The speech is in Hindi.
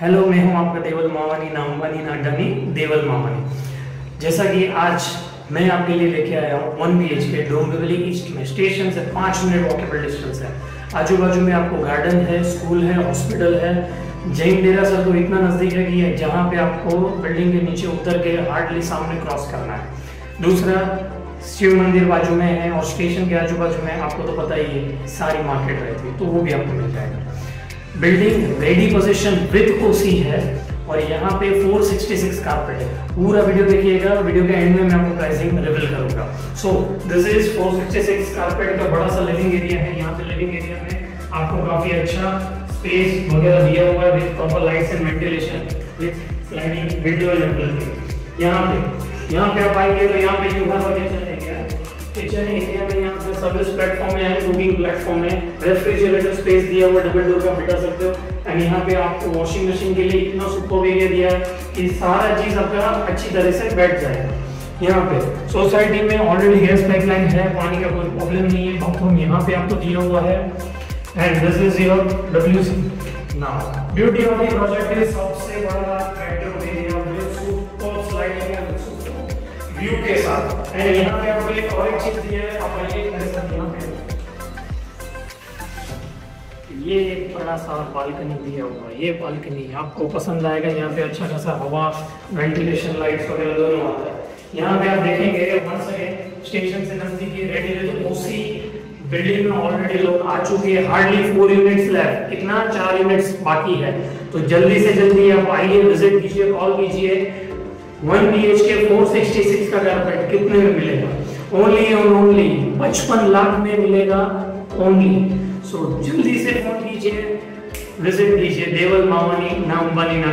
हेलो मैं हूँ आपका देवल मावानी ना अंबानी ना डमी देवल मावानी। जैसा कि आज मैं आपके लिए लेके आया हूँ वन बी एच के डोंबिवली ईस्ट में। स्टेशन से पाँच मिनट वॉकेबल डिस्टेंस है। आजू बाजू में आपको गार्डन है स्कूल है हॉस्पिटल है। जैन डेरा सर तो इतना नज़दीक है कि जहाँ पे आपको बिल्डिंग के नीचे उतर के हार्डली सामने क्रॉस करना है। दूसरा, शिव मंदिर बाजू में है और स्टेशन के आजू बाजू में आपको तो पता ही है, सारी मार्केट रहती है तो वो भी आपको मिल जाएगा। Building ready position with OC है और यहाँ पे 466 कारपेट है। पूरा वीडियो देखिएगा वीडियो के एंड में मैं आपको प्राइसिंग रिवील करूँगा। सो दिस इज़ 466 कारपेट का बड़ा सा लिविंग एरिया है। यहाँ पे लिविंग एरिया में आपको काफ़ी अच्छा स्पेस वगैरह दिया हुआ है with proper lights and ventilation with sliding window and यहाँ पे यहाँ पे आप आएँगे तो यहाँ पे यूहा वगैरह किचन एरिया में यहाँ पे सर्विस प्लेटफॉर्म है कुकिंग प्लेटफॉर्म है। रेफ्रिजरेटर स्पेस दिया हुआ डबल डोर का बिठा सकते हो। एंड यहाँ पे आपको वॉशिंग मशीन के लिए इतना सुपर एरिया दिया है कि सारा चीज़ आपका अच्छी तरह से बैठ जाएगा। यहाँ पे सोसाइटी में ऑलरेडी गैस पाइपलाइन है, पानी का कोई प्रॉब्लम नहीं है। बाथरूम यहाँ पे आपको दिया हुआ है। And this is your W C now beauty of the project सबसे बड़ा व्यू के साथ। एंड यहाँ पे आपको एक और एक चीज़ दी है आप आइए यहाँ पे ये एक बड़ा सा बालकनी दिया हुआ ये बालकनी आपको पसंद आएगा, यहाँ पे अच्छा खासा हवा वेंटिलेशन लाइट्स वगैरह दोनों आता है। यहाँ पे आप देखेंगे स्टेशन से नज़दीक ये रेडी विद ओसी बिल्डिंग में ऑलरेडी लोग आ चुके हैं। हार्डली फोर यूनिट्स लेफ़्ट कितना चार यूनिट्स बाकी है। तो जल्दी से जल्दी आप आइए विज़िट कीजिए कॉल कीजिए। One B H K four sixty six का कारपेट कितने में मिलेगा? ओनली और ओनली पचपन लाख में मिलेगा ओनली सो जल्दी से फ़ोन कीजिए विज़िट कीजिए देवल मावानी ना अंबानी ना